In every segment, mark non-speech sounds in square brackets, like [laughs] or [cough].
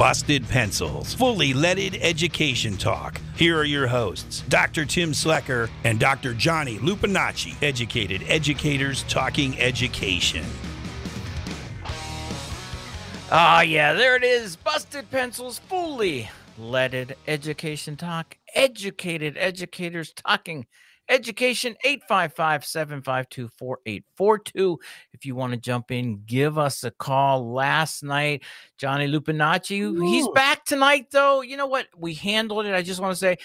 Busted Pencils, fully leaded education talk. Here are your hosts, Dr. Tim Slekar and Dr. Johnny Lupinacci, educated educators talking education. Ah, yeah, there it is. Busted Pencils, fully leaded education talk, educated educators talking education 855-752-4842 if you want to jump in give us a call last night johnny lupinacci Ooh. he's back tonight though you know what we handled it i just want to say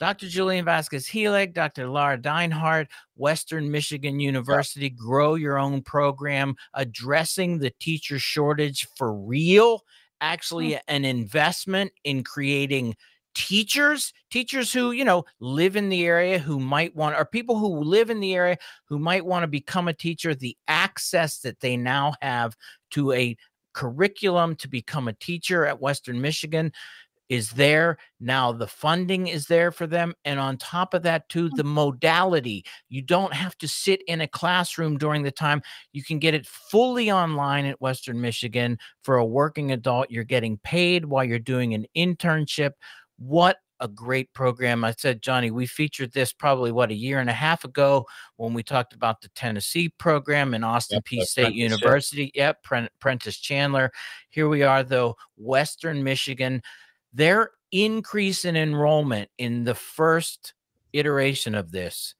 Dr. Julian Vasquez Heilig, Dr. Laura Deinhardt, Western Michigan University, grow your own program, addressing the teacher shortage for real, actually mm. an investment in creating teachers teachers who you know live in the area who might want or people who live in the area who might want to become a teacher the access that they now have to a curriculum to become a teacher at western michigan is there. Now the funding is there for them and on top of that too hmm. the modality. You don't have to sit in a classroom during the time. You can get it fully online at western michigan. For a working adult you're getting paid while you're doing an internship what a great program. I said, Johnny, we featured this probably what a year and a half ago when we talked about the Tennessee program in Austin yep, Peay State University. Yep, Prentice Chandler. Here we are, though, Western Michigan. Their increase in enrollment in the first iteration of this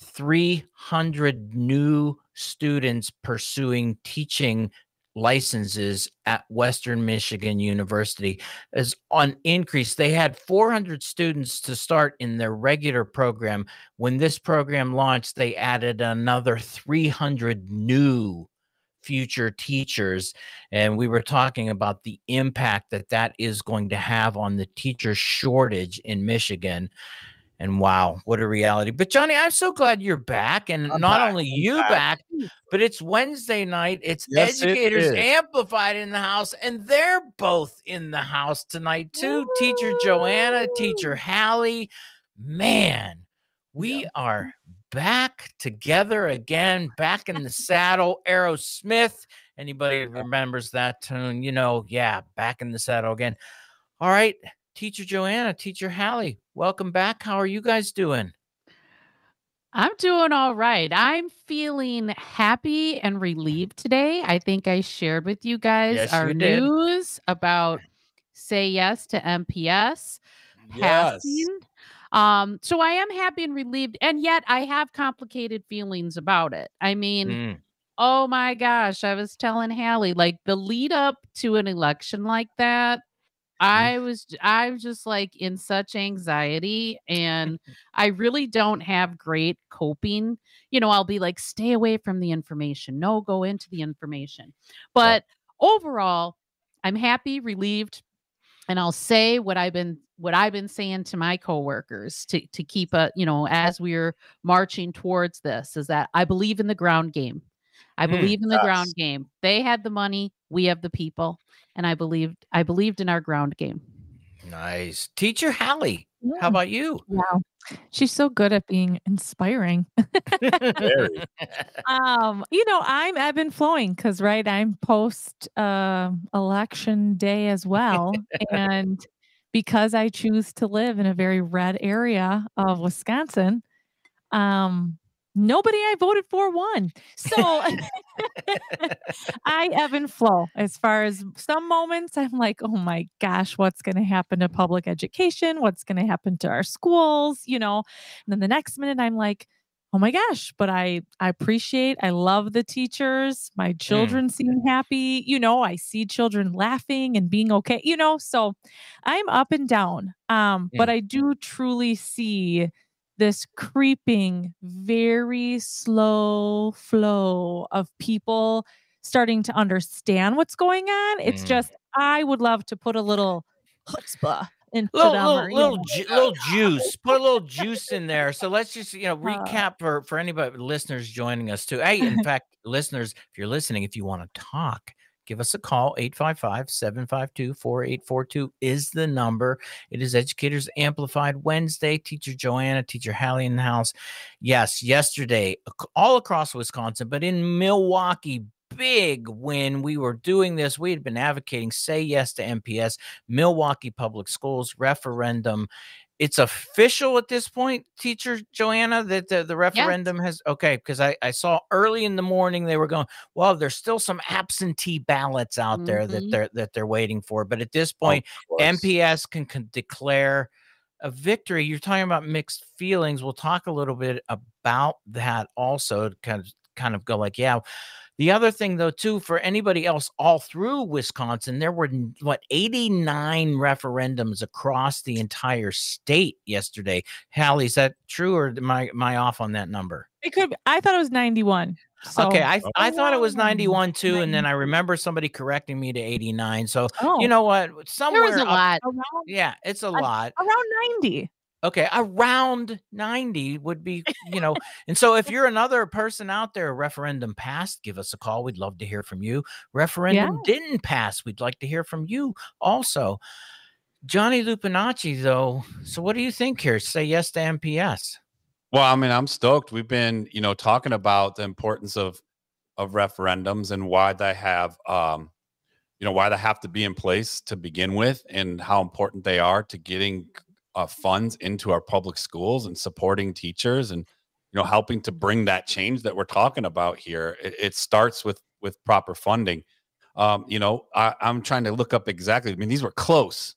300 new students pursuing teaching licenses at Western Michigan University is on increase. They had 400 students to start in their regular program. When this program launched, they added another 300 new future teachers and we were talking about the impact that that is going to have on the teacher shortage in Michigan and wow, what a reality. But Johnny, I'm so glad you're back. And I'm not back. only you back. back. but it's Wednesday night. It's yes, Educators it Amplified in the house, and they're both in the house tonight, too. Woo! Teacher Joanna, Teacher Hallie. Man, we yeah. are back together again, back in the saddle. Aerosmith. Anybody remembers that tune? You know, yeah, back in the saddle again. All right. Teacher Joanna, Teacher Hallie, welcome back. How are you guys doing? I'm doing all right. I'm feeling happy and relieved today. I think I shared with you guys yes, our you news about say yes to MPS yes. passing. Um, so I am happy and relieved, and yet I have complicated feelings about it. I mean, mm. oh my gosh, I was telling Hallie, like the lead up to an election like that Mm-hmm. I was I was just like in such anxiety [laughs] and I really don't have great coping. You know, I'll be like stay away from the information. No, go into the information. But yeah. overall, I'm happy, relieved, and I'll say what I've been what I've been saying to my coworkers to to keep a, you know, as we're marching towards this is that I believe in the ground game. I mm, believe in the ground game. They had the money, we have the people and I believed I believed in our ground game. Nice. Teacher Hallie, yeah. how about you? Wow. She's so good at being inspiring. [laughs] um, you know, I'm ebb and flowing because right, I'm post uh, election day as well. and because I choose to live in a very red area of Wisconsin, um, nobody I voted for won. So [laughs] I ebb and flow as far as some moments I'm like, oh my gosh, what's going to happen to public education? What's going to happen to our schools? You know, and then the next minute I'm like, oh my gosh, but I, I appreciate, I love the teachers. My mm. children mm. seem happy. You know, I see children laughing and being okay, you know, so I'm up and down. Um, mm. but I do truly see this creeping, very slow flow of people starting to understand what's going on. It's mm. just, I would love to put a little chutzpah into little, them. Little, or, little, ju- little juice. Put a little juice in there. So let's just, you know, uh. recap for, for anybody, listeners joining us too. Hey, in [laughs] fact, listeners, if you're listening, if you want to talk, give us a call 855-752-4842 is the number it is educators amplified wednesday teacher joanna teacher hallie in the house yes yesterday all across wisconsin but in milwaukee big when we were doing this. We had been advocating say yes to MPS, Milwaukee Public Schools referendum. It's official at this point, teacher Joanna, that the, the referendum yes. has okay. Because I, I saw early in the morning they were going, well, there's still some absentee ballots out mm-hmm. there that mm-hmm. they're that they're waiting for. But at this point, MPS can, can declare a victory. You're talking about mixed feelings. We'll talk a little bit about that also to kind of kind of go like, yeah, the other thing, though, too, for anybody else all through Wisconsin, there were what 89 referendums across the entire state yesterday. Hallie, is that true, or am I, am I off on that number? It could. Be, I thought it was 91. So. Okay, I I thought it was 91 too, 90. and then I remember somebody correcting me to 89. So oh. you know what? Somewhere there was a lot. Around, yeah, it's a lot. Around 90. Okay, around 90 would be, [laughs] you know. and so if you're another person out there, referendum passed, give us a call. We'd love to hear from you. Referendum yeah. didn't pass. We'd like to hear from you also. Johnny Lupinacci, though. So what do you think here? Say yes to MPS. Well, I mean, I'm stoked. We've been, you know, talking about the importance of of referendums and why they have um, you know, why they have to be in place to begin with and how important they are to getting uh, funds into our public schools and supporting teachers and you know helping to bring that change that we're talking about here it, it starts with with proper funding. Um, you know I, i'm trying to look up exactly i mean these were close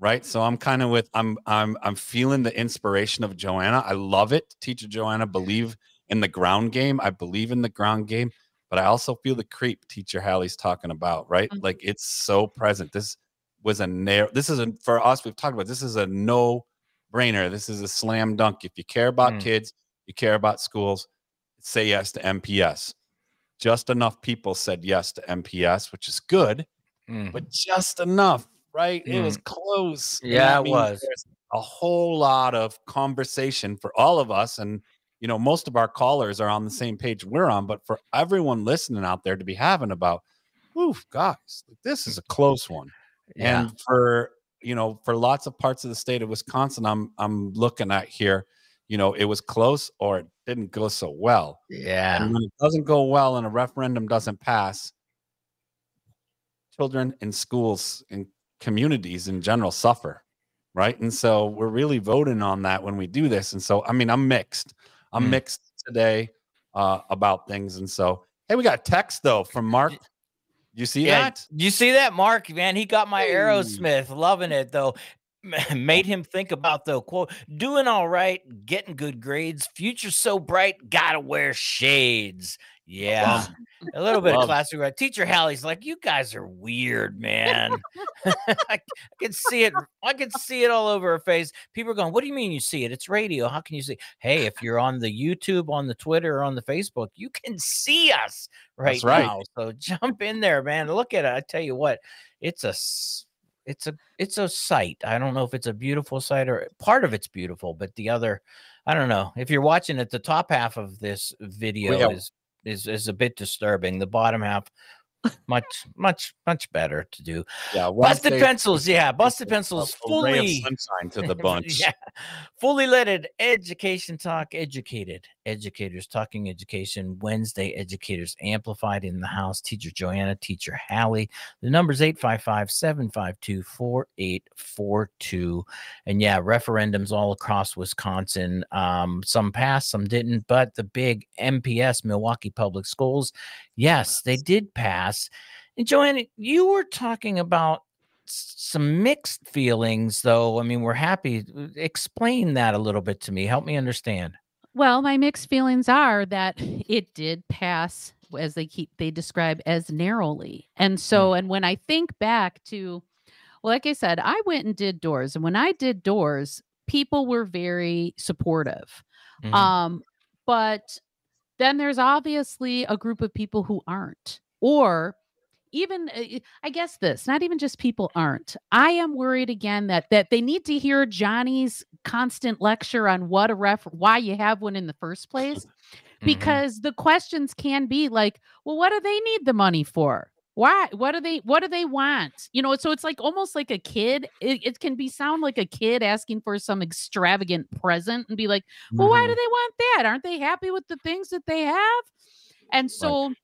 right? So i'm kind of with i'm i'm i'm feeling the inspiration of joanna. I love it. Teacher joanna believe in the ground game. I believe in the ground game but i also feel the creep teacher hallie's talking about right? Mm-hmm. like it's so present. This was a narrow. This is a for us. We've talked about this is a no brainer. This is a slam dunk. If you care about mm. kids, you care about schools. Say yes to MPS. Just enough people said yes to MPS, which is good, mm. but just enough, right? Mm. It was mm. close. Yeah, it was a whole lot of conversation for all of us, and you know, most of our callers are on the same page we're on. But for everyone listening out there to be having about, oof, guys, this is a close one. Yeah. And for you know, for lots of parts of the state of Wisconsin, I'm I'm looking at here, you know, it was close or it didn't go so well. Yeah. And when it doesn't go well and a referendum doesn't pass, children in schools and communities in general suffer. Right. And so we're really voting on that when we do this. And so I mean, I'm mixed. I'm mm. mixed today uh, about things. And so hey, we got text though from Mark you see yeah, that? You see that, Mark? Man, he got my Aerosmith. Loving it though. [laughs] Made oh. him think about the quote, doing all right, getting good grades, future so bright, gotta wear shades. Yeah, a little bit of classic. Right? Teacher Hallie's like, you guys are weird, man. [laughs] [laughs] I, can see it. I can see it all over her face. People are going, "What do you mean you see it? It's radio. How can you see?" Hey, if you're on the YouTube, on the Twitter, or on the Facebook, you can see us right, right. now. So [laughs] jump in there, man. Look at it. I tell you what, it's a it's a it's a sight. I don't know if it's a beautiful sight or part of it's beautiful, but the other, I don't know. If you're watching it, the top half of this video is is is a bit disturbing. The bottom half much, much, much better to do. Yeah, busted pencils. Yeah, busted pencils. fully sunshine to the [laughs] bunch. yeah, fully leaded education talk. Educated educators talking education. Wednesday educators amplified in the house. Teacher Joanna, teacher Hallie. The number's 855-752-4842. And yeah, referendums all across Wisconsin. Um, some passed, some didn't. But the big MPS, Milwaukee Public Schools, yes, they did pass. And Joanna, you were talking about some mixed feelings, though. I mean, we're happy. Explain that a little bit to me. Help me understand. Well, my mixed feelings are that [laughs] it did pass as they keep they describe as narrowly. And so mm. and when I think back to well, like I said, I went and did doors and when I did doors, people were very supportive. Mm-hmm. Um but then there's obviously a group of people who aren't or even uh, i guess this not even just people aren't i am worried again that that they need to hear johnny's constant lecture on what a ref why you have one in the first place mm-hmm. because mm-hmm. the questions can be like well what do they need the money for why what do they what do they want you know so it's like almost like a kid it, it can be sound like a kid asking for some extravagant present and be like well mm-hmm. why do they want that aren't they happy with the things that they have and so right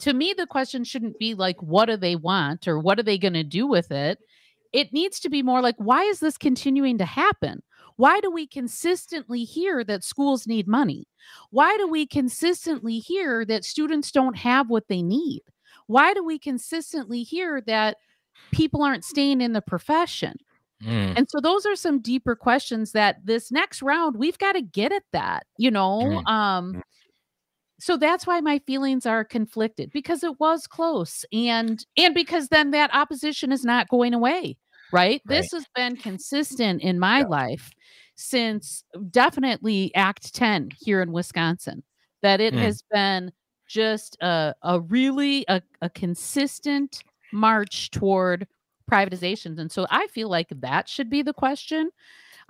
to me, the question shouldn't be like, what do they want or what are they going to do with it? It needs to be more like, why is this continuing to happen? Why do we consistently hear that schools need money? Why do we consistently hear that students don't have what they need? Why do we consistently hear that people aren't staying in the profession? Mm. And so those are some deeper questions that this next round we've got to get at that, you know. Mm. Um so that's why my feelings are conflicted because it was close and and because then that opposition is not going away right? right. This has been consistent in my yeah. life since definitely Act 10 here in Wisconsin, that it mm. has been just a, a really a, a consistent march toward privatizations. And so I feel like that should be the question.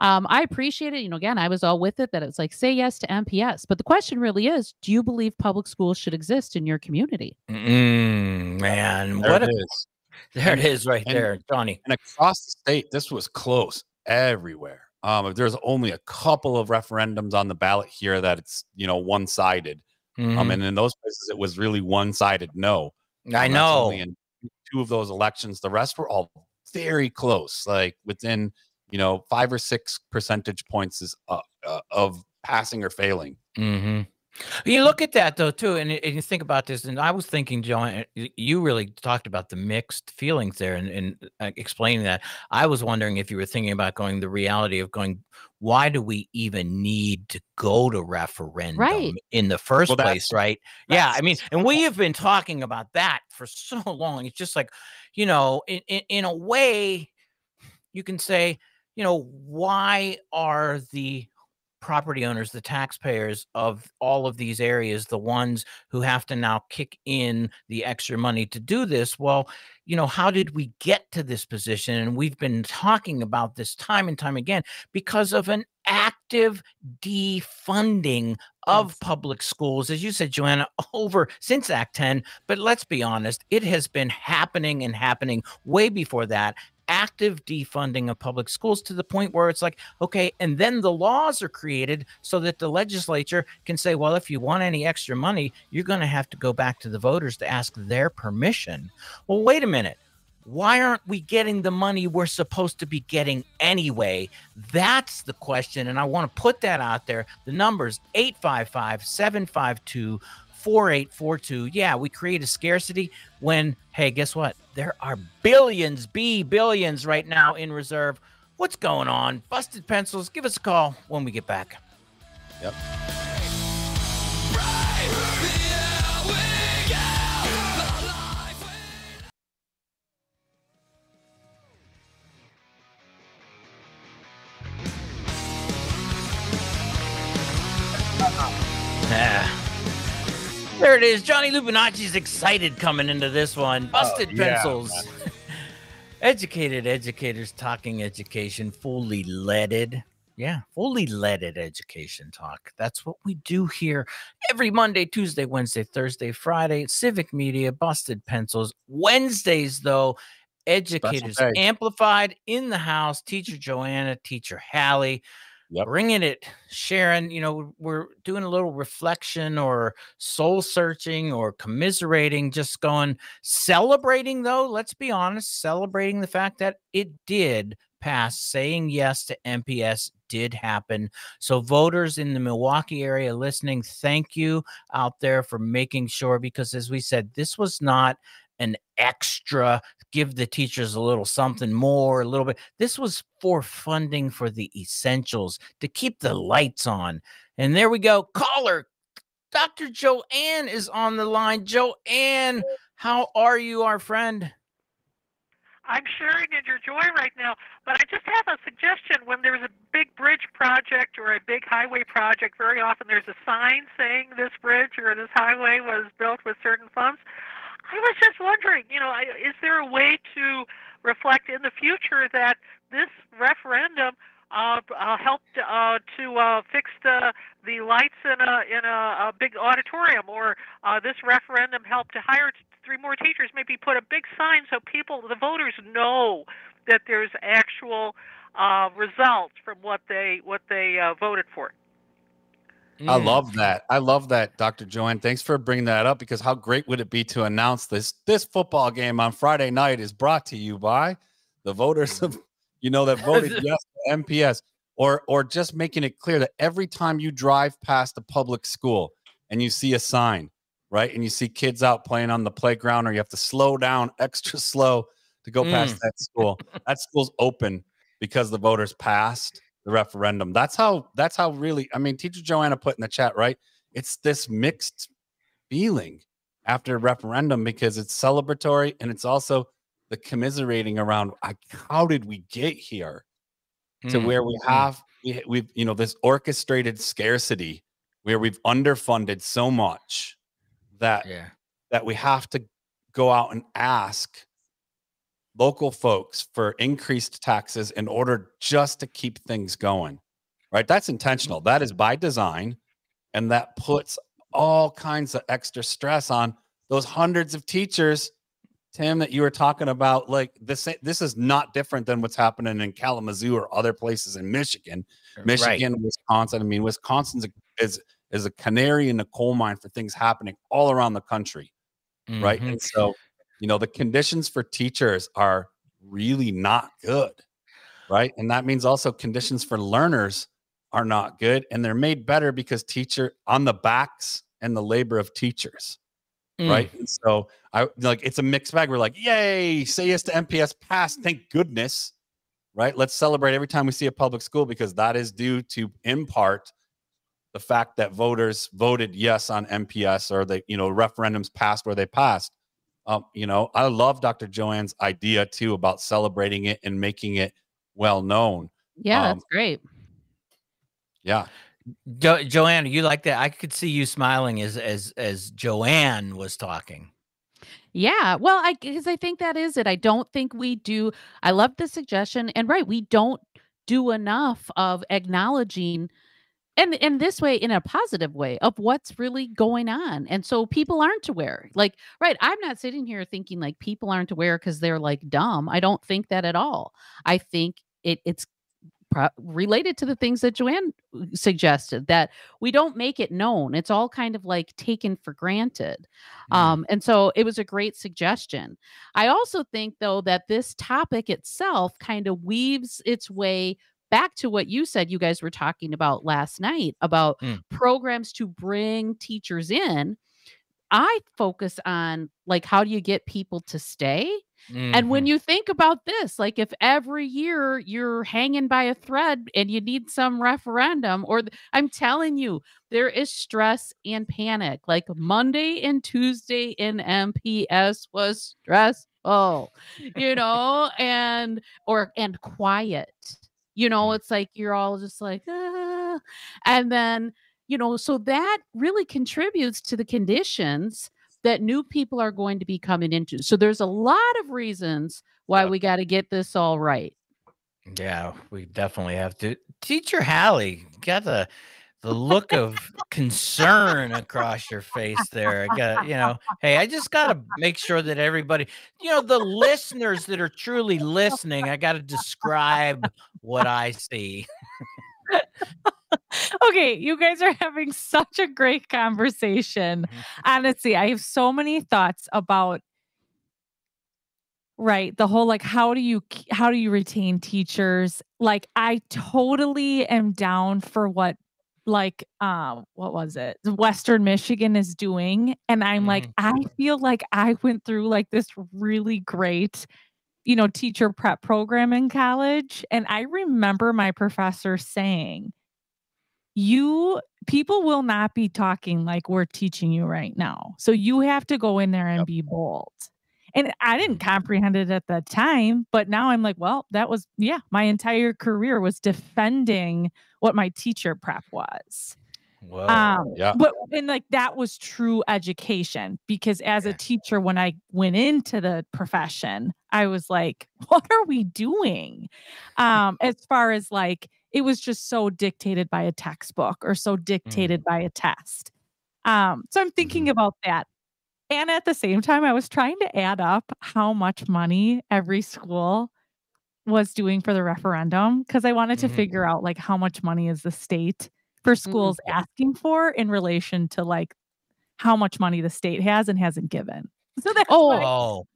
Um, I appreciate it. You know, again, I was all with it that it's like say yes to MPS. But the question really is do you believe public schools should exist in your community? Mm, man, there what it a, is. [laughs] There it is right and, there, Johnny. And across the state, this was close everywhere. Um, there's only a couple of referendums on the ballot here that it's you know one sided. Mm-hmm. Um, and in those places, it was really one sided no. I um, know. in two of those elections, the rest were all very close, like within you know five or six percentage points is, uh, uh, of passing or failing. Mm-hmm. You look at that though too, and, and, you think about this. And I was thinking, John, you really talked about the mixed feelings there, and, and uh, explaining that. I was wondering if you were thinking about going the reality of going. Why do we even need to go to referendum right. in the first well, place? Right? Yeah, I mean, and we have been talking about that for [laughs] so long. It's just like, you know, in, in, in a way, you can say, you know, why are the property owners, the taxpayers of all of these areas, the ones who have to now kick in the extra money to do this. Well, you know, how did we get to this position? And we've been talking about this time and time again because of an active defunding of public schools, as you said, Joanna, [laughs] over since Act 10. But let's be honest, it has been happening and happening way before that active defunding of public schools to the point where it's like, okay, and then the laws are created so that the legislature can say, well, if you want any extra money, you're going to have to go back to the voters to ask their permission. Well, wait a minute. Why aren't we getting the money we're supposed to be getting anyway? That's the question. And I want to put that out there. The numbers 855 752 4842. Yeah, we create a scarcity when, hey, guess what? There are billions, B billions right now in reserve. What's going on? Busted pencils. Give us a call when we get back. Yep. Yeah. There it is. Johnny Lupinacci's excited coming into this one. Busted oh, yeah, pencils. [laughs] Educated educators talking education, fully leaded. Yeah, fully leaded education talk. That's what we do here every Monday, Tuesday, Wednesday, Thursday, Friday. Civic Media, Busted Pencils. Wednesdays, though, Educators Amplified in the house. Teacher Joanna, Teacher Hallie yep. bringing it, Sharon. You know, we're doing a little reflection or soul searching or commiserating, just going celebrating, though. Let's be honest, celebrating the fact that it did pass. Saying yes to MPS did happen. So, voters in the Milwaukee area listening, thank you out there for making sure, because as we said, this was not an extra give the teachers a little something more, a little bit. This was for funding for the essentials to keep the lights on. And there we go. Caller, Dr. Joanne is on the line. Joanne, how are you, our friend? I'm sharing in your joy right now, but I just have a suggestion. When there's a big bridge project or a big highway project, very often there's a sign saying this bridge or this highway was built with certain funds. I was just wondering, you know, is there a way to reflect in the future that this referendum uh, uh, helped uh, to uh, fix the the lights in a in a, a big auditorium, or uh, this referendum helped to hire three more teachers? Maybe put a big sign so people, the voters, know that there's actual uh, results from what they what they uh, voted for. Mm. I love that. I love that, Dr. Joanne. Thanks for bringing that up because how great would it be to announce this this football game on Friday night is brought to you by the voters of you know that voted [laughs] yes to MPS or or just making it clear that every time you drive past a public school and you see a sign, right? And you see kids out playing on the playground or you have to slow down [laughs] extra slow to go mm. past that school. that school's open because the voters passed the referendum. That's how that's how really I mean teacher Joanna put in the chat, right? It's this mixed feeling after a referendum because it's celebratory and it's also the commiserating around like, how did we get here to mm. where we mm. have we, we've you know this orchestrated scarcity where we've underfunded so much that yeah. that we have to go out and ask local folks for increased taxes in order just to keep things going. Right? That's intentional. That is by design. And that puts all kinds of extra stress on those hundreds of teachers, Tim, that you were talking about. Like this, this is not different than what's happening in Kalamazoo or other places in Michigan, Michigan, right. Wisconsin. I mean, Wisconsin's a, is is a canary in the coal mine for things happening all around the country, mm-hmm. right? And so you know the conditions for teachers are really not good right? And that means also conditions for learners are not good and they're made better because teacher on the backs and the labor of teachers mm. right and so i like it's a mixed bag. We're like yay say yes to mps pass thank goodness right? Let's celebrate every time we see a public school because that is due to in part the fact that voters voted yes on mps or the you know referendums passed where they passed um, you know, I love Dr. Joanne's idea too about celebrating it and making it well known. Yeah, um, that's great. Yeah. Jo- Joanne, you like that? I could see you smiling as as as Joanne was talking. Yeah, well, I because I think that is it. I don't think we do. I love the suggestion, and right, we don't do enough of acknowledging and in this way in a positive way of what's really going on and so people aren't aware like right i'm not sitting here thinking like people aren't aware because they're like dumb i don't think that at all i think it it's pro- related to the things that joanne uh, suggested that we don't make it known it's all kind of like taken for granted mm. um and so it was a great suggestion i also think though that this topic itself kind of weaves its way back to what you said you guys were talking about last night about mm. programs to bring teachers in i focus on like how do you get people to stay mm-hmm. and when mm-hmm. you think about this like if every year you're hanging by a thread and you need some referendum or th- i'm telling you there is stress and panic like monday and tuesday in mps was stressful you [laughs] know and or and quiet you know, it's like you're all just like, ah. and then, you know, so that really contributes to the conditions that new people are going to be coming into. So there's a lot of reasons why we got to get this all right. Yeah, we definitely have to. Teacher Hallie got the the look of concern across your face there. I got, you know, hey, I just got to make sure that everybody, you know, the listeners that are truly listening, I got to describe what I see. okay, you guys are having such a great conversation. Mm-hmm. Honestly, I have so many thoughts about right the whole like how do you how do you retain teachers like i totally am down for what like um what was it western michigan is doing and i'm mm. like i feel like i went through like this really great you know teacher prep program in college and i remember my professor saying you people will not be talking like we're teaching you right now so you have to go in there and yep. be bold and I didn't mm. comprehend it at the time, but now I'm like, well, that was, yeah, my entire career was defending what my teacher prep was. Whoa. Um, yeah. But and like that was true education because as a teacher, when I went into the profession, I was like, [laughs] what are we doing? Um, as far as like it was just so dictated by a textbook or so dictated mm. by a test. Um, so I'm thinking mm. about that. And at the same time, I was trying to add up how much money every school was doing for the referendum because I wanted to mm-hmm. figure out like how much money is the state for schools mm-hmm. asking for in relation to like how much money the state has and hasn't given. [laughs] So that's oh, oh,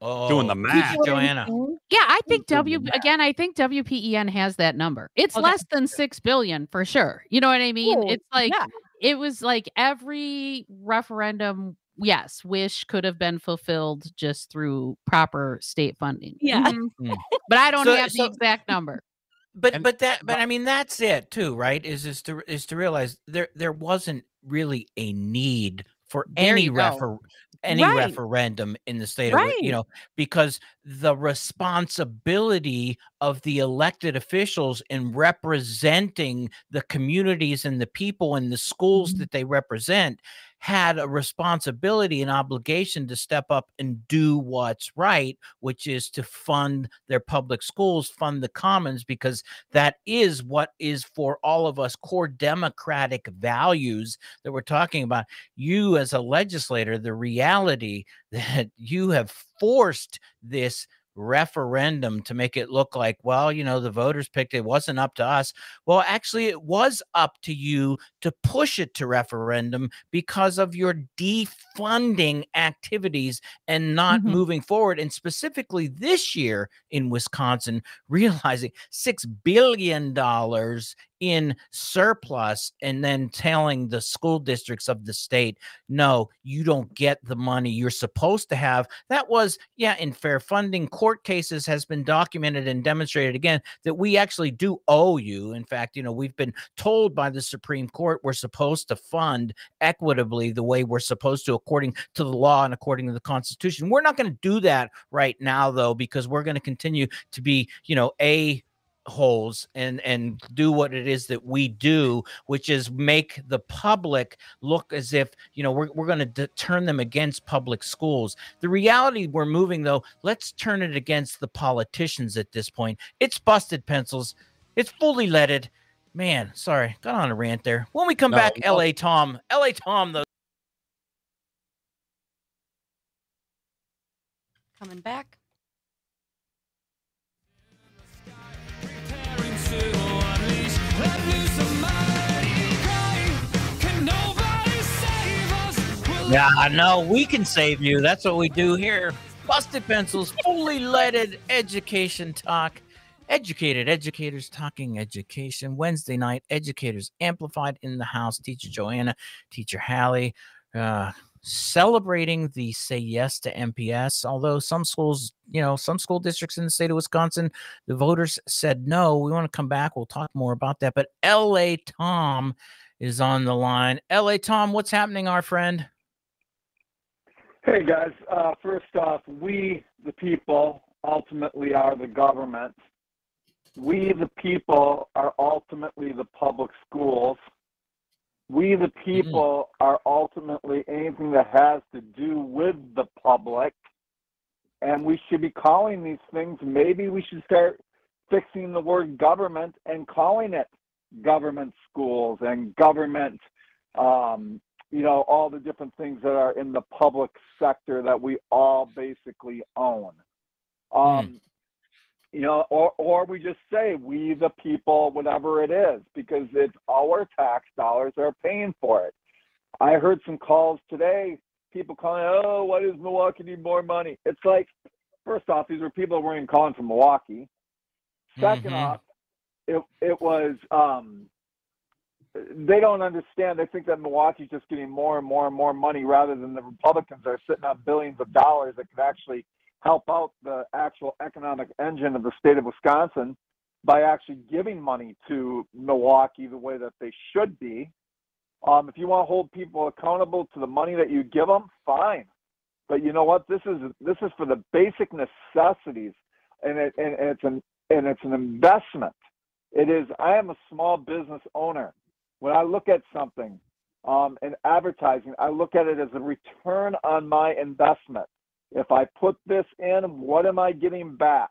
oh, doing the math, Joanna. Yeah, I think W again. I think WPEN has that number. It's okay. less than six billion for sure. You know what I mean? Cool. It's like yeah. it was like every referendum. Yes, wish could have been fulfilled just through proper state funding. Yeah, mm-hmm. [laughs] but I don't so, have the exact number but and, but that but I mean that's it too, right? Is is to is to realize there there wasn't really a need for there any refer any right. referendum in the state right. of you know because the responsibility of the elected officials in representing the communities and the people and the schools mm-hmm. that they represent had a responsibility and obligation to step up and do what's right, which is to fund their public schools, fund the commons, because that is what is for all of us core democratic values that we're talking about. You, as a legislator, the reality [laughs] that you have forced this referendum to make it look like, well, you know, the voters picked it, wasn't up to us. Well, actually, it was up to you to push it to referendum because of your defunding activities and not mm-hmm. moving forward. And specifically this year in Wisconsin, realizing $6 billion in surplus and then telling the school districts of the state, no, you don't get the money you're supposed to have. That was, yeah, in fair funding court cases has been documented and demonstrated again that we actually do owe you. In fact, you know, we've been told by the Supreme Court we're supposed to fund equitably the way we're supposed to according to the law and according to the Constitution. We're not going to do that right now, though, because we're going to continue to be, you know, a holes and and do what it is that we do which is make the public look as if you know we're, we're going to turn them against public schools. The reality we're moving though let's turn it against the politicians at this point. It's busted pencils. It's fully leaded. Man sorry got on a rant there. When we come no, back no. la tom la tom though coming back Yeah, I know. We can save you. That's what we do here. Busted Pencils, fully leaded education talk. Educated educators talking education. Wednesday night, educators amplified in the house. Teacher Joanna, Teacher Hallie, uh, celebrating the say yes to MPS. Although some schools, you know, some school districts in the state of Wisconsin, the voters said no. We want to come back. We'll talk more about that. But LA Tom is on the line. LA Tom, what's happening, our friend? Hey guys, uh, first off, we the people ultimately are the government. We the people are ultimately the public schools. We the mm-hmm. people are ultimately anything that has to do with the public. And we should be calling these things, maybe we should start fixing the word government and calling it government schools and government um, you know, all the different things that are in the public sector that we all basically own. Hmm. Um, mm. You know, or, or we just say we the people, whatever it is, because it's our tax dollars that are paying for it. I heard some calls today, people calling, oh, why does Milwaukee need more money? It's like, first off, these were people who weren't even calling from Milwaukee. 2nd mm-hmm. off, it, it was um, they don't understand. They think that Milwaukee's just getting more and more and more money rather than the Republicans are sitting on billions of dollars that could actually help out the actual economic engine of the state of Wisconsin by actually giving money to Milwaukee the way that they should be. Um, if you want to hold people accountable to the money that you give them, fine. But you know what? This is this is for the basic necessities, and, it, and it's an and it's an investment. It is. I am a small business owner when I look at something um, in advertising, I look at it as a return on my investment. If I put this in, what am I getting back?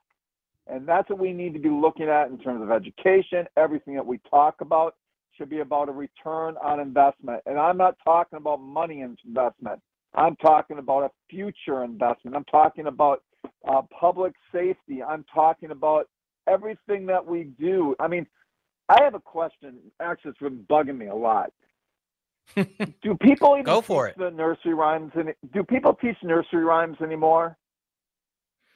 And that's what we need to be looking at in terms of education. Everything that we talk about should be about a return on investment. And I'm not talking about money investment. I'm talking about a future investment. I'm talking about uh, public safety. I'm talking about everything that we do. I mean, I have a question. Actually, it's been bugging me a lot. [laughs] do people even go for it? The nursery rhymes and do people teach nursery rhymes anymore?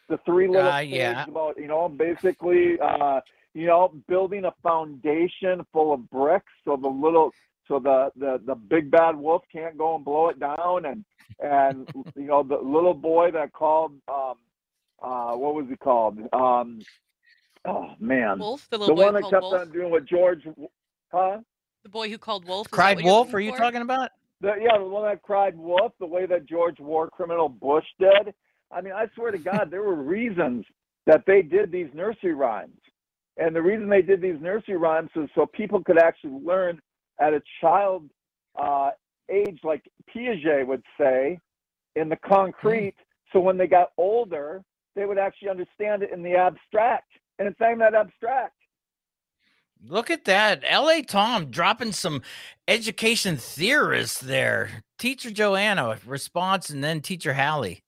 The three little uh, yeah. about you know basically uh, you know building a foundation full of bricks so the little so the the the big bad wolf can't go and blow it down and and you know the little boy that called um uh what was he called um oh man wolf the, the one that kept wolf? on doing what george huh the boy who called wolf cried wolf are you for? talking about the, yeah the one that cried wolf the way that george war criminal bush did i mean i swear to god there were reasons that they did these nursery rhymes and the reason they did these nursery rhymes is so people could actually learn at a child uh, age, like Piaget would say, in the concrete. Mm. So when they got older, they would actually understand it in the abstract. And it's not that abstract. Look at that. LA Tom dropping some education theorists there. Teacher Joanna response and then teacher Hallie.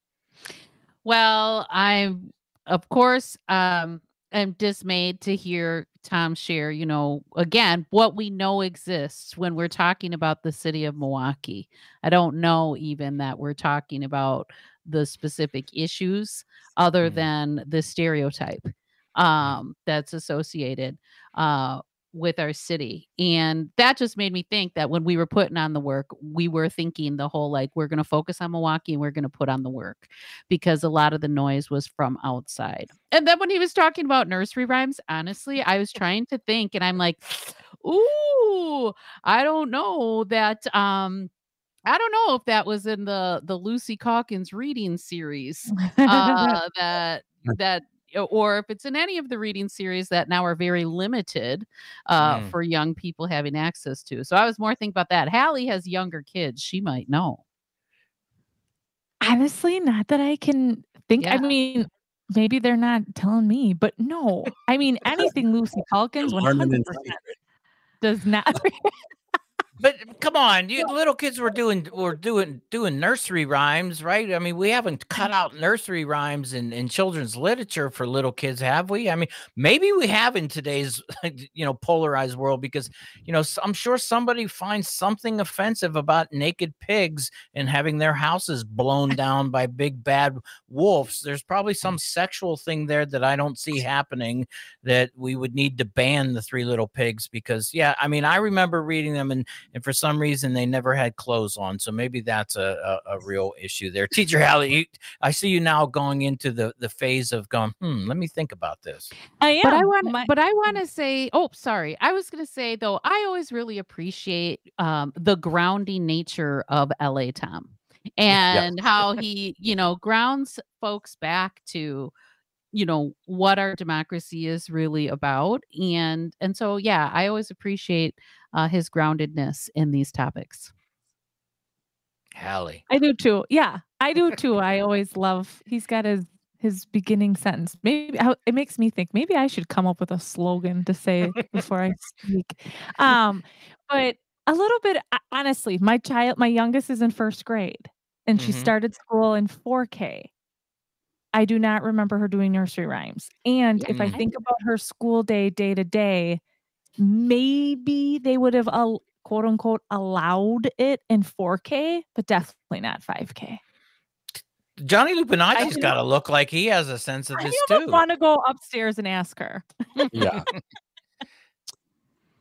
Well, I'm of course um am dismayed to hear Tom share, you know, again, what we know exists when we're talking about the city of Milwaukee. I don't know even that we're talking about the specific issues other mm. than the stereotype um, that's associated uh, with our city. And that just made me think that when we were putting on the work, we were thinking the whole like, we're going to focus on Milwaukee and we're going to put on the work because a lot of the noise was from outside. And then when he was talking about nursery rhymes, honestly, I was [laughs] trying to think and I'm like, ooh, I don't know that. Um, I don't know if that was in the the Lucy Calkins reading series [laughs] uh, that that or if it's in any of the reading series that now are very limited uh, mm. for young people having access to. So I was more thinking about that. Hallie has younger kids; she might know. Honestly, not that I can think. Yeah. I mean, maybe they're not telling me, but no. I mean, [laughs] anything Lucy Calkins, one hundred percent does not. [laughs] But uh, come on, you little kids were doing were doing doing nursery rhymes, right? I mean, we haven't cut mm-hmm. out nursery rhymes in, in children's literature for little kids, have we? I mean, maybe we have in today's [laughs] you know polarized world because you know I'm sure somebody finds something offensive about naked pigs and having their houses blown [laughs] down by big bad wolves. There's probably some mm. sexual thing there that I don't see happening that we would need to ban the three little pigs because yeah, I mean, I remember reading them and and for some reason they never had clothes on. So maybe that's a, a, a real issue there. Teacher Hallie, I see you now going into the the phase of going, hmm, let me think about this. I am, but I want, My- but I want to say, oh, sorry, I was going to say though, I always really appreciate um, the grounding nature of LA Tom and how he, you know, grounds folks back to you know what our democracy is really about and and so yeah i always appreciate uh, his groundedness in these topics. Hallie. I do too yeah i do too i [laughs] always love he's got his his beginning sentence. Maybe it makes me think maybe i should come up with a slogan to say before i speak. Um but a little bit honestly my child my youngest is in first grade and mm-hmm. she started school in 4k I do not remember her doing nursery rhymes. And if I mm. think about her school day, day to day, maybe they would have uh, quote unquote allowed it in 4K, but definitely not 5K. Johnny Lupinacci's got to look like he has a sense of this too. I want to go upstairs and ask her. yeah. [laughs]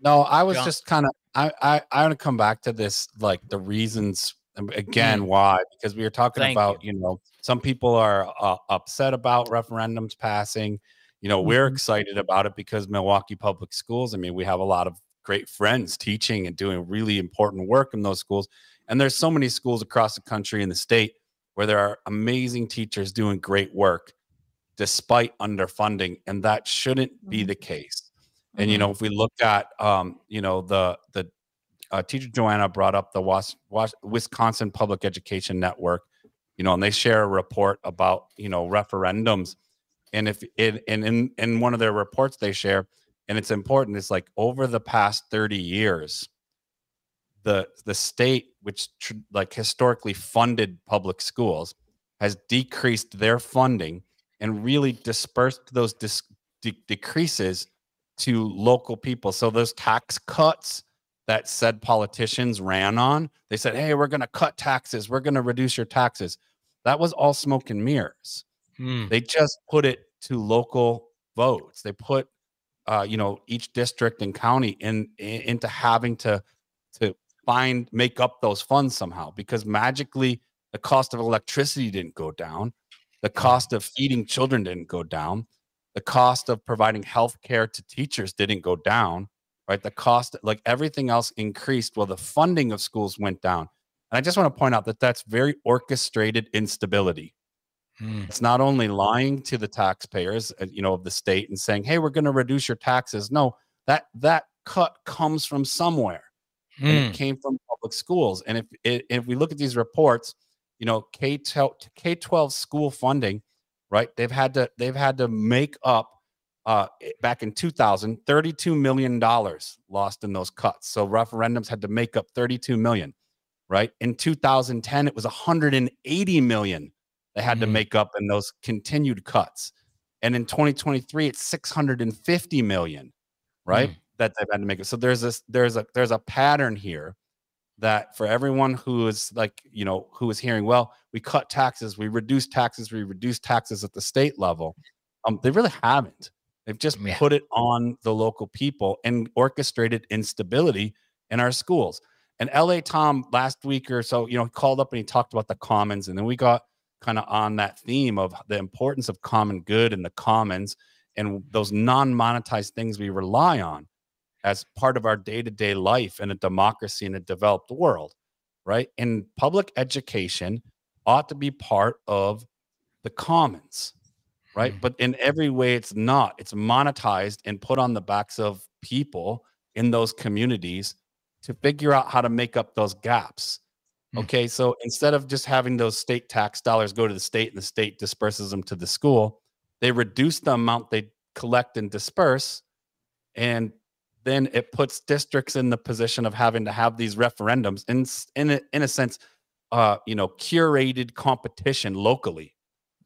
No, I was John. just kind of I I I want to come back to this like the reasons again mm. why because we were talking Thank about you. you know some people are uh, upset about referendums passing. You know, mm-hmm. we're excited about it because Milwaukee Public Schools, I mean, we have a lot of great friends teaching and doing really important work in those schools. And there's so many schools across the country and the state where there are amazing teachers doing great work despite underfunding. And that shouldn't be mm-hmm. the case. And, mm-hmm. you know, if we look at, um, you know, the, the, uh, teacher Joanna brought up the Was- Was- Wisconsin Public Education Network, you know, and they share a report about you know referendums, and if it and in in one of their reports they share, and it's important, it's like over the past thirty years, the the state which like historically funded public schools has decreased their funding and really dispersed those dis- de- decreases to local people. So those tax cuts that said politicians ran on, they said, "Hey, we're going to cut taxes. We're going to reduce your taxes." That was all smoke and mirrors. Hmm. They just put it to local votes. They put uh, you know each district and county in, in into having to to find make up those funds somehow because magically the cost of electricity didn't go down the cost of feeding children didn't go down the cost of providing health care to teachers didn't go down right? The cost like everything else increased while the funding of schools went down. And i just want to point out that that's very orchestrated instability. Hmm. it's not only lying to the taxpayers uh, you know of the state and saying hey we're going to reduce your taxes. No that that cut comes from somewhere. And Hmm. it came from public schools. And if if we look at these reports you know K twelve k-12 school funding right? They've had to they've had to make up uh back in 2000 32 million dollars lost in those cuts. So referendums had to make up 32 million right? In 2010 it was 180 million they had to Mm. make up in those continued cuts. And in 2023 it's 650 million right that they've had to make it so there's this there's a there's a pattern here that for everyone who is like you know who is hearing well we cut taxes we reduce taxes we reduce taxes at the state level um they really haven't they've just Yeah. put it on the local people and orchestrated instability in our schools. And la tom last week or so you know he called up and he talked about the commons and then we got kind of on that theme of the importance of common good and the commons and those non-monetized things we rely on as part of our day-to-day life in a democracy in a developed world right? And public education ought to be part of the commons right Mm. but in every way it's not it's monetized and put on the backs of people in those communities to figure out how to make up those gaps Mm. okay so instead of just having those state tax dollars go to the state and the state disperses them to the school they reduce the amount they collect and disperse and then it puts districts in the position of having to have these referendums in in a, in a sense uh you know curated competition locally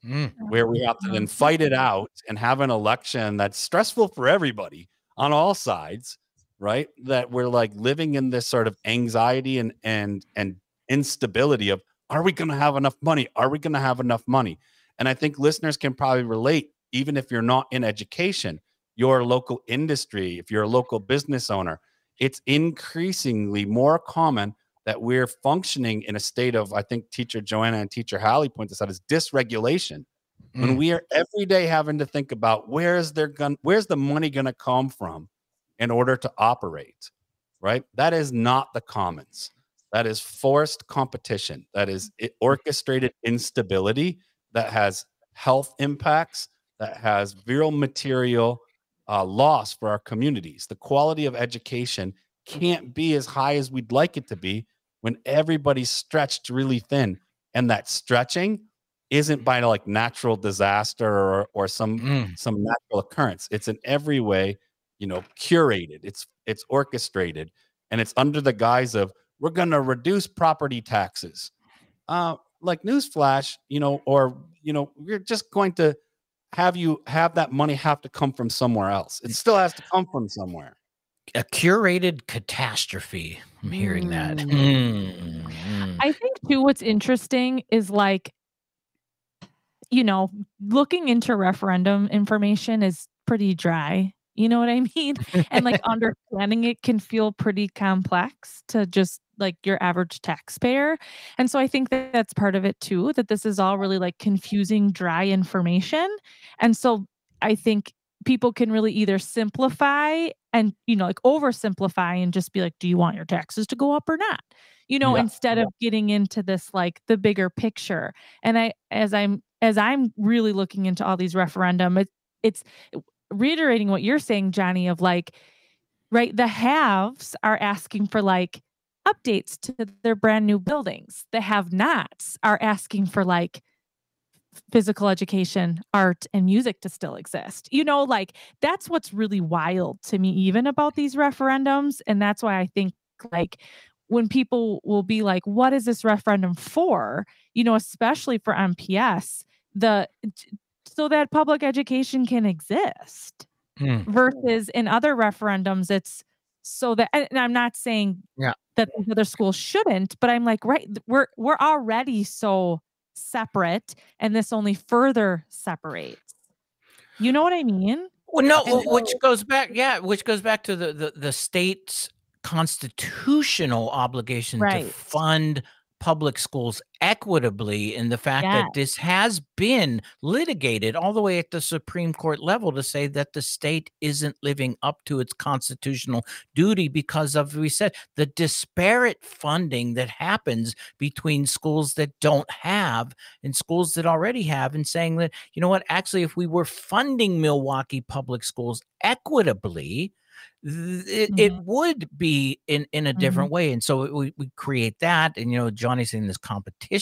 Hmm. where we have to then fight it out and have an election that's stressful for everybody on all sides right? That we're like living in this sort of anxiety and and and instability of are we going to have enough money? Are we going to have enough money? And i think listeners can probably relate even if you're not in education your local industry if you're a local business owner it's increasingly more common that we're functioning in a state of i think teacher joanna and teacher hallie point this out is dysregulation. When Mm. we are every day having to think about where's their gun where's the money going to come from in order to operate right? That is not the commons. That is forced competition. That is orchestrated instability that has health impacts that has viral material uh, loss for our communities. The quality of education can't be as high as we'd like it to be when everybody's stretched really thin. And that stretching isn't by like natural disaster or, or some Mm. some natural occurrence. It's in every way you know curated. It's it's orchestrated. And it's under the guise of we're going to reduce property taxes. Uh like newsflash you know or you know we're just going to have you have that money have to come from somewhere else. It still has to come from somewhere a curated catastrophe. I'm hearing that. Mm. Mm. I think too what's interesting is like you know, looking into referendum information is pretty dry. You know what I [laughs] mean? And like [laughs] understanding it can feel pretty complex to just like your average taxpayer. And so I think that that's part of it too, that this is all really like confusing, dry information. And so I think people can really either simplify and, you know, like oversimplify and just be like, do you want your taxes to go up or not? You know, Yeah. instead of getting into this like the bigger picture. And I, as I'm, as I'm really looking into all these referendum, it, it's reiterating what you're saying, Johnny, of like, right, the haves are asking for like updates to their brand new buildings. The have nots are asking for like physical education, art, and music to still exist. You know, like that's what's really wild to me, even about these referendums. And that's why I think like when people will be like, what is this referendum for? You know, especially for MPS, the so that public education can exist. mm. versus in other referendums, it's so that and I'm not saying yeah. that the other schools shouldn't, but I'm like, right, we're we're already so separate, and this only further separates. You know what I mean? Well, no, which goes back, yeah, which goes back to the the, the state's constitutional obligation right. to fund public schools equitably in the fact yes. that this has been litigated all the way at the Supreme Court level to say that the state isn't living up to its constitutional duty because of, we said, the disparate funding that happens between schools that don't have and schools that already have, and saying that, you know what, actually, if we were funding Milwaukee public schools equitably, it, mm-hmm. it would be in in a different mm-hmm. way and so we, we create that and you know johnny's in this competition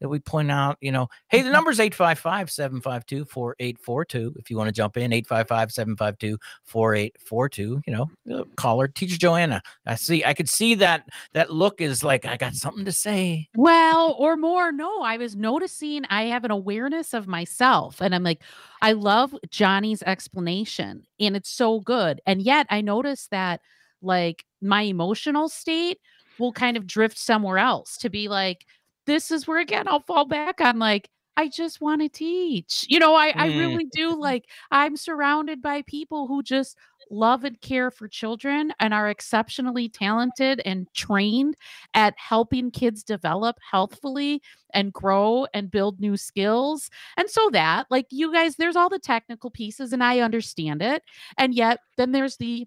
that we point out you know hey the mm-hmm. number is 855-752-4842 if you want to jump in 855-752-4842 you know uh, caller teacher joanna i see i could see that that look is like i got something to say well or more no i was noticing i have an awareness of myself and i'm like I love Johnny's explanation and it's so good. And yet I notice that like my emotional state will kind of drift somewhere else to be like, this is where again I'll fall back on like, I just want to teach. You know, I, mm. I really do like I'm surrounded by people who just love and care for children and are exceptionally talented and trained at helping kids develop healthfully and grow and build new skills. And so that, like you guys, there's all the technical pieces and I understand it. And yet then there's the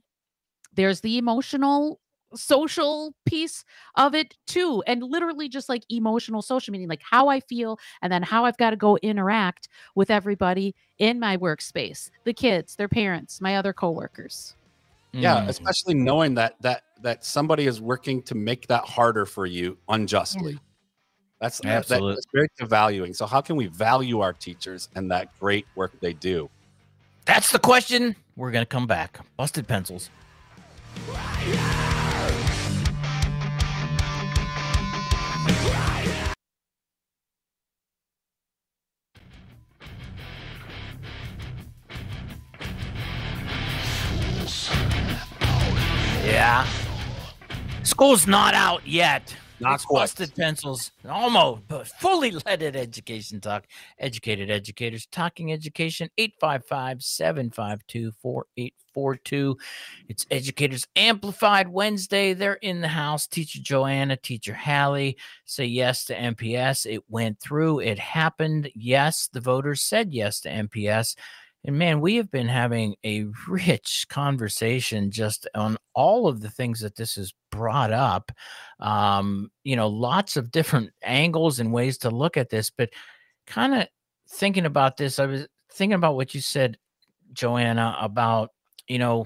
there's the emotional social piece of it too and literally just like emotional social meaning like how i feel and then how i've got to go interact with everybody in my workspace the kids their parents my other coworkers yeah mm. especially knowing that that that somebody is working to make that harder for you unjustly yeah. that's absolutely that, that's very devaluing so how can we value our teachers and that great work they do that's the question we're gonna come back busted pencils yeah. School's not out yet. Not it's busted pencils, almost, but fully leaded education talk. Educated educators talking education. 855 752 4842. It's Educators Amplified Wednesday. They're in the house. Teacher Joanna, Teacher Hallie say yes to MPS. It went through, it happened. Yes, the voters said yes to MPS. And man, we have been having a rich conversation just on all of the things that this has brought up. Um, you know, lots of different angles and ways to look at this, but kind of thinking about this, I was thinking about what you said, Joanna, about, you know,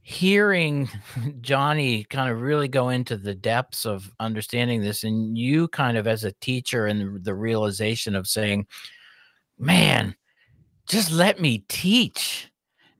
hearing [laughs] Johnny kind of really go into the depths of understanding this, and you kind of as a teacher and the realization of saying, man, just let me teach.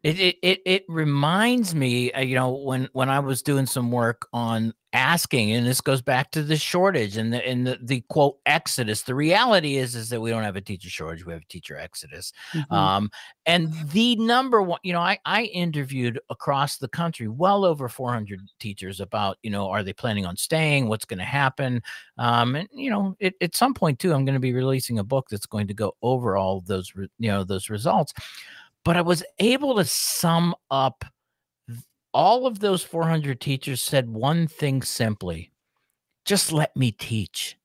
It it it, it reminds me, uh, you know, when when I was doing some work on asking, and this goes back to the shortage and the and the, the quote exodus. The reality is is that we don't have a teacher shortage; we have a teacher exodus. Mm-hmm. Um, and the number one, you know, I I interviewed across the country well over 400 teachers about, you know, are they planning on staying? What's going to happen? Um, and you know, it, at some point too, I'm going to be releasing a book that's going to go over all those, you know, those results but I was able to sum up all of those 400 teachers said one thing simply just let me teach.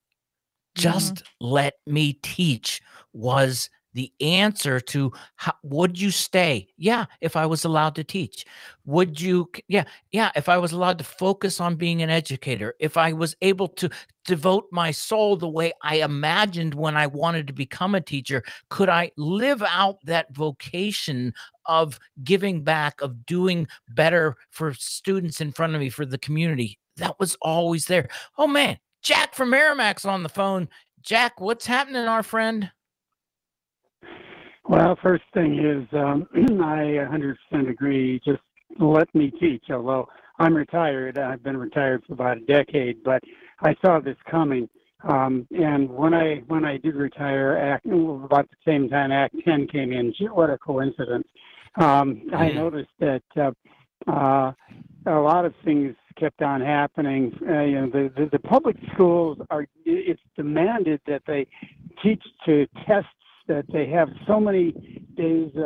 Just mm-hmm. let me teach was the answer to how, would you stay? Yeah, if I was allowed to teach. Would you yeah, yeah, if I was allowed to focus on being an educator, if I was able to devote my soul the way I imagined when I wanted to become a teacher, could I live out that vocation of giving back, of doing better for students in front of me for the community? That was always there. Oh man, Jack from Merrimac's on the phone. Jack, what's happening, our friend? Well, first thing is, um, [clears throat] I 100% agree. Just let me teach. Although I'm retired, I've been retired for about a decade, but I saw this coming. Um, and when I when I did retire, Act about the same time Act 10 came in. What a coincidence! Um. I noticed that uh, uh, a lot of things kept on happening. Uh, you know, the, the, the public schools are. It's demanded that they teach to tests that they have so many days uh,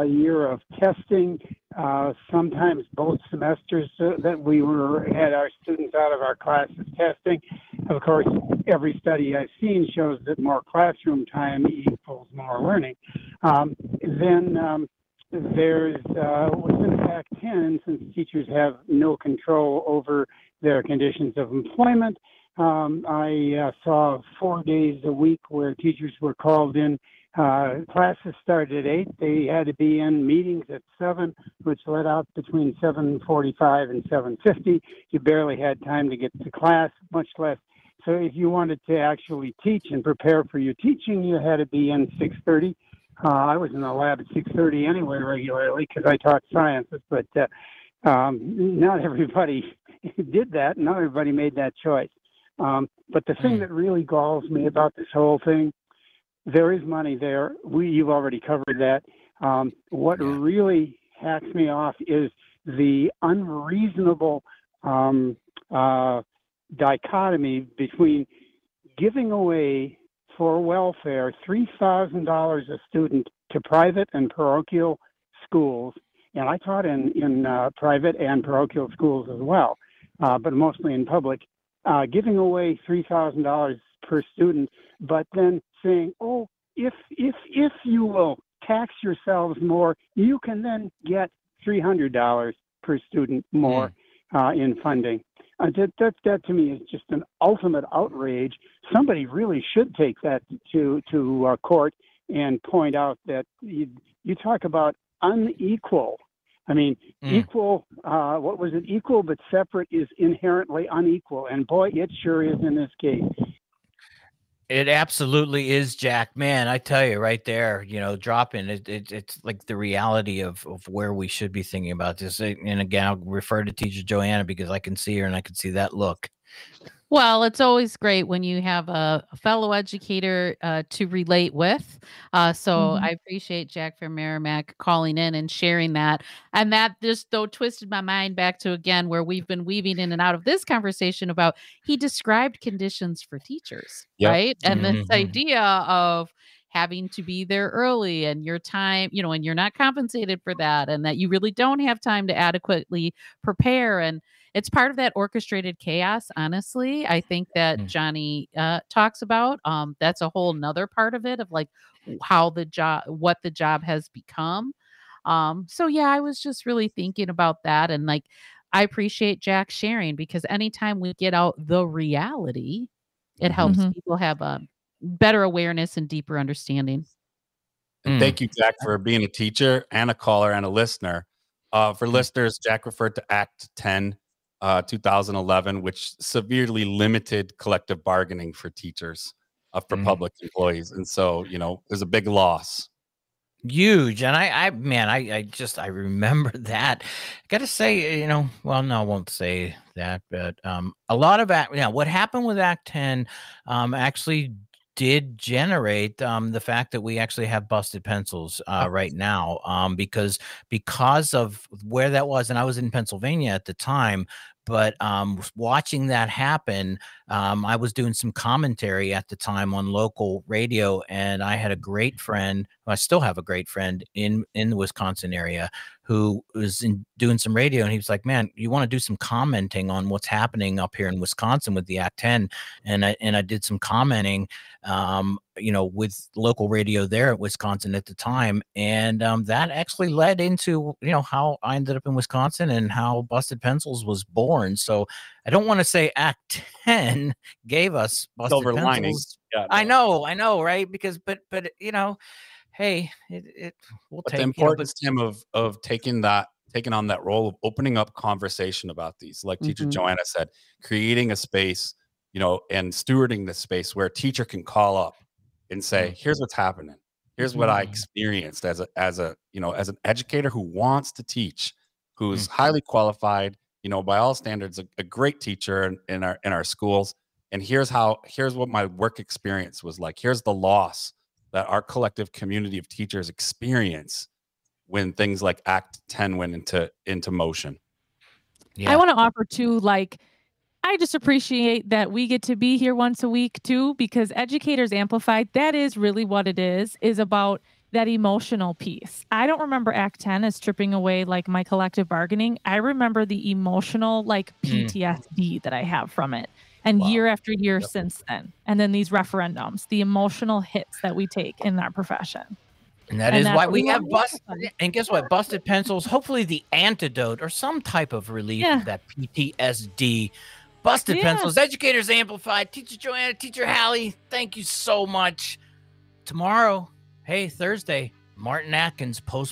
a year of testing. Uh, sometimes both semesters uh, that we were had our students out of our classes testing. Of course, every study I've seen shows that more classroom time equals more learning. Um, then um, there's uh, within Act 10, since teachers have no control over their conditions of employment, um, I uh, saw four days a week where teachers were called in. Uh, classes started at eight. They had to be in meetings at seven, which let out between 7:45 and 7:50. You barely had time to get to class, much less. So if you wanted to actually teach and prepare for your teaching, you had to be in 6:30. Uh, I was in the lab at 6:30 anyway regularly because I taught sciences, but uh, um, not [laughs] everybody did that. Not everybody made that choice. Um, but the thing hmm. that really galls me about this whole thing, there is money there. We you've already covered that. Um, what yeah. really hacks me off is the unreasonable um, uh, dichotomy between giving away for welfare $3,000 a student to private and parochial schools. And I taught in, in uh, private and parochial schools as well, uh, but mostly in public, uh, giving away $3,000 per student, but then saying, oh, if, if, if you will tax yourselves more, you can then get $300 per student more mm. in funding. Uh, that, that, that to me is just an ultimate outrage. Somebody really should take that to to uh, court and point out that you, you talk about unequal. I mean, mm. equal. Uh, what was it? Equal but separate is inherently unequal, and boy, it sure is in this case. It absolutely is, Jack. Man, I tell you right there, you know, dropping it, it, it's like the reality of, of where we should be thinking about this. And again, I'll refer to teacher Joanna because I can see her and I can see that look. Well, it's always great when you have a, a fellow educator uh, to relate with. Uh, so mm-hmm. I appreciate Jack from Merrimac calling in and sharing that. And that just though twisted my mind back to again where we've been weaving in and out of this conversation about he described conditions for teachers, yep. right? And mm-hmm. this idea of having to be there early and your time, you know, and you're not compensated for that, and that you really don't have time to adequately prepare and it's part of that orchestrated chaos honestly i think that mm. johnny uh, talks about um, that's a whole nother part of it of like how the job what the job has become um, so yeah i was just really thinking about that and like i appreciate jack sharing because anytime we get out the reality it helps mm-hmm. people have a better awareness and deeper understanding and mm. thank you jack for being a teacher and a caller and a listener uh, for mm. listeners, Jack referred to Act 10 uh, 2011, which severely limited collective bargaining for teachers, uh, for mm. public employees. And so, you know, there's a big loss. Huge. And I, I, man, I, I just, I remember [laughs] that. I got to say, you know, well, no, I won't say that, but um, a lot of Act, yeah, what happened with Act 10 um, actually did generate um, the fact that we actually have busted pencils uh, right now um, because because of where that was and i was in pennsylvania at the time but um, watching that happen, um, I was doing some commentary at the time on local radio, and I had a great friend. I still have a great friend in in the Wisconsin area who was in, doing some radio, and he was like, "Man, you want to do some commenting on what's happening up here in Wisconsin with the Act 10?" And I and I did some commenting, um, you know, with local radio there at Wisconsin at the time, and um, that actually led into you know how I ended up in Wisconsin and how Busted Pencils was born. So I don't want to say Act 10 gave us Busted Silver Pencils. Lining. Yeah, no. I know, I know, right? Because but but you know hey, it, it will take the importance, you know, Tim, of of taking that taking on that role of opening up conversation about these, like mm-hmm. Teacher Joanna said, creating a space, you know, and stewarding the space where a teacher can call up and say, mm-hmm. "Here's what's happening. Here's mm-hmm. what I mm-hmm. experienced as a as a you know as an educator who wants to teach, who's mm-hmm. highly qualified, you know, by all standards, a, a great teacher in, in our in our schools." And here's how here's what my work experience was like. Here's the loss that our collective community of teachers experience when things like Act 10 went into into motion. Yeah. I want to offer too, like, I just appreciate that we get to be here once a week too, because Educators Amplified, that is really what it is, is about that emotional piece. I don't remember Act 10 as stripping away like my collective bargaining. I remember the emotional like PTSD mm. that I have from it. And wow. year after year yep. since then. And then these referendums, the emotional hits that we take in our profession. And that and is why we have busted. And guess what? Busted pencils, hopefully the antidote or some type of relief yeah. of that PTSD. Busted yeah. pencils, educators amplified, teacher Joanna, teacher Hallie, thank you so much. Tomorrow, hey, Thursday, Martin Atkins post